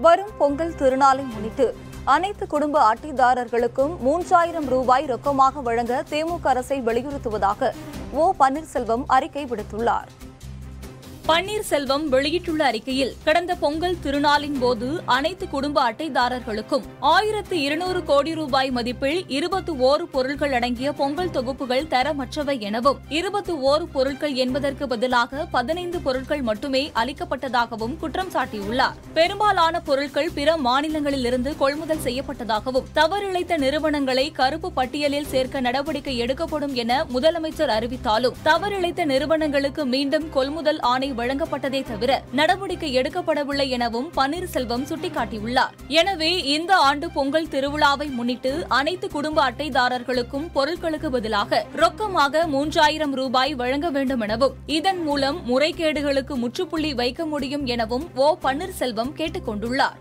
வரும் பொங்கல் திருநாளை முன்னிட்டு அனைத்து குடும்ப அட்டைதாரர்களுக்கும் மூன்றாயிரம் ரூபாய் ரொக்கமாக வழங்க திமுக அரசை வலியுறுத்துவதாக ஓ பன்னீர்செல்வம் அறிக்கை விடுத்துள்ளார். பன்னீர்செல்வம் வெளியிட்டுள்ள அறிக்கையில் கடந்த பொங்கல் திருநாளின் போது அனைத்து குடும்ப அட்டைதாரர்களுக்கும் ஆயிரத்து இருநூறு கோடி ரூபாய் மதிப்பில் இருபத்தி ஓரு பொருட்கள் அடங்கிய பொங்கல் தொகுப்புகள் தரமற்றவை எனவும் இருபத்தி ஓரு பொருட்கள் என்பதற்கு பதிலாக பதினைந்து பொருட்கள் மட்டுமே அளிக்கப்பட்டதாகவும் குற்றம் சாட்டியுள்ளார். பெரும்பாலான பொருட்கள் பிற மாநிலங்களிலிருந்து கொள்முதல் செய்யப்பட்டதாகவும் தவறிழைத்த நிறுவனங்களை கருப்பு பட்டியலில் சேர்க்க நடவடிக்கை எடுக்கப்படும் என முதலமைச்சர் அறிவித்தாலும் தவறிழைத்த நிறுவனங்களுக்கு மீண்டும் கொள்முதல் ஆணை வழங்கப்பட்டதே தவிர நடவடிக்கை எடுக்கப்படவில்லை எனவும் பன்னீர்செல்வம் சுட்டிக்காட்டியுள்ளார். எனவே இந்த ஆண்டு பொங்கல் திருவிழாவை முன்னிட்டு அனைத்து குடும்ப அட்டைதாரர்களுக்கும் பொருட்களுக்கு பதிலாக ரொக்கமாக மூன்றாயிரம் ரூபாய் வழங்க வேண்டும் எனவும் இதன் மூலம் முறைகேடுகளுக்கு முற்றுப்புள்ளி வைக்க முடியும் எனவும் ஓ பன்னீர்செல்வம் கேட்டுக் கொண்டுள்ளார்